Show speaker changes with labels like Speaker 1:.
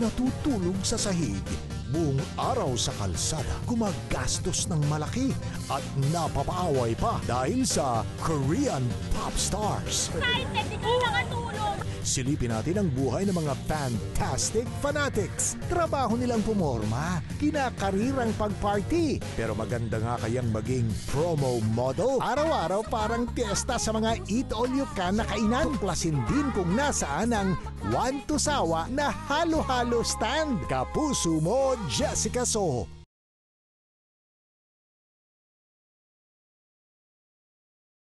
Speaker 1: natutulog sa sahig, buong araw sa kalsada, gumagastos ng malaki at napapaaway pa dahil sa Korean pop stars.
Speaker 2: Nakatulog.
Speaker 1: Silipin natin ang buhay ng mga fantastic fanatics. Trabaho nilang pumorma, kinakarirang pagparty. Pero maganda nga kayang maging promo model. Araw-araw parang piyesta sa mga eat all you can na kainan. Tuklasin din kung nasaan ang one to sawa na halo-halo stand. Kapuso mo, Jessica Soho.